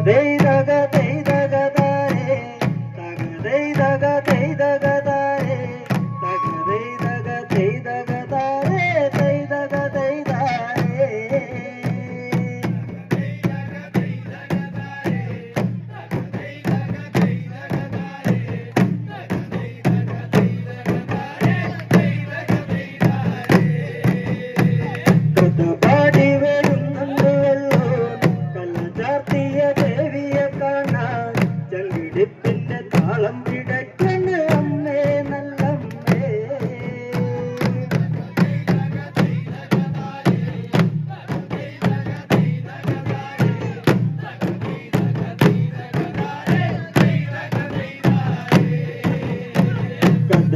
Today.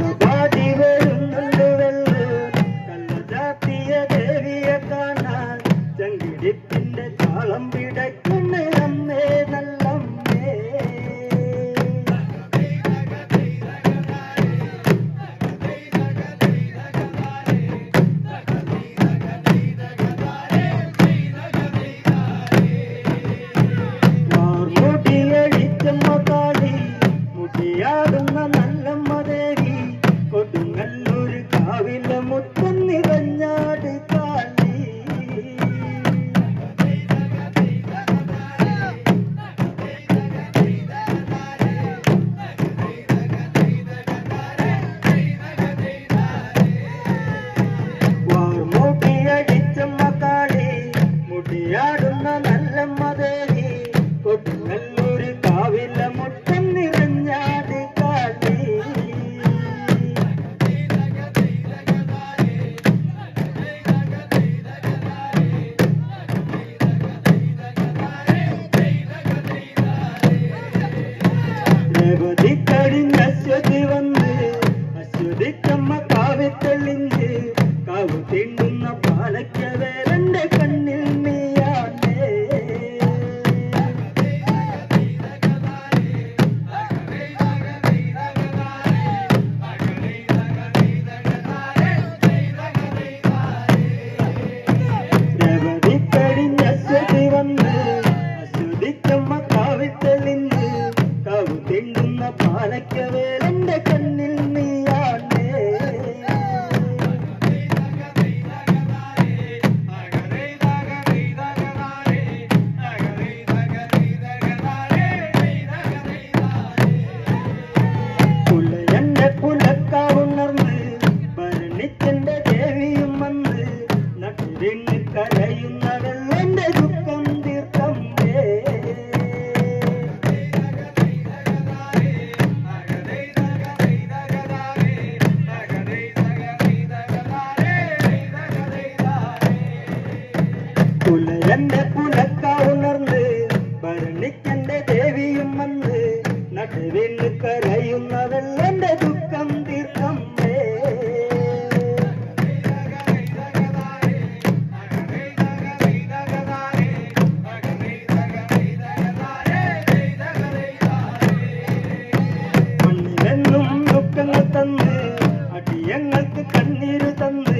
What do Devathi കരിഞ്ഞ ശിവൻ பாலக்கவே கண்ணே. தந்து. அடியங்களுக்கு கண்ணீர் தந்து.